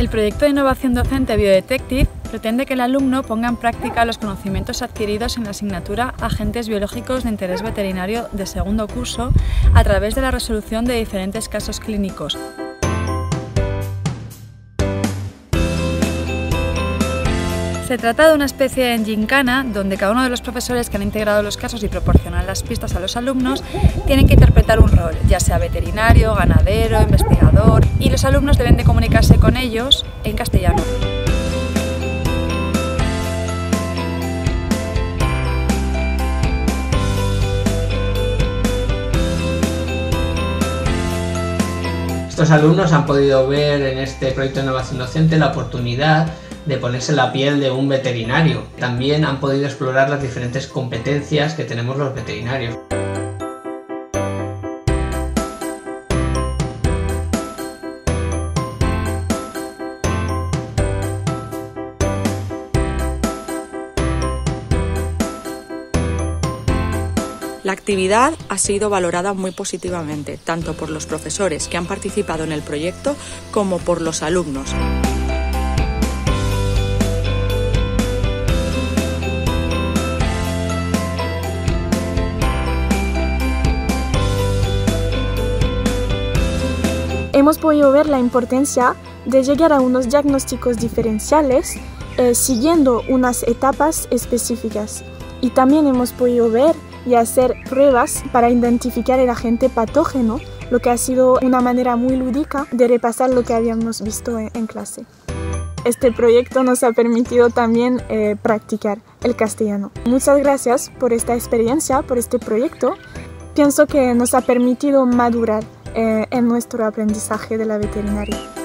El proyecto de innovación docente Biodetective pretende que el alumno ponga en práctica los conocimientos adquiridos en la asignatura Agentes Biológicos de Interés Veterinario de segundo curso a través de la resolución de diferentes casos clínicos. Se trata de una especie de gincana donde cada uno de los profesores que han integrado los casos y proporcionan las pistas a los alumnos tienen que interpretar un rol, ya sea veterinario, ganadero, investigador, y los alumnos deben de comunicarse con ellos en castellano. Estos alumnos han podido ver en este proyecto de innovación docente la oportunidad de ponerse la piel de un veterinario. También han podido explorar las diferentes competencias que tenemos los veterinarios. La actividad ha sido valorada muy positivamente, tanto por los profesores que han participado en el proyecto como por los alumnos. Hemos podido ver la importancia de llegar a unos diagnósticos diferenciales eh, siguiendo unas etapas específicas. Y también hemos podido ver y hacer pruebas para identificar el agente patógeno, lo que ha sido una manera muy lúdica de repasar lo que habíamos visto en, clase. Este proyecto nos ha permitido también eh, practicar el castellano. Muchas gracias por esta experiencia, por este proyecto. Pienso que nos ha permitido madurar eh, en nuestro aprendizaje de la veterinaria.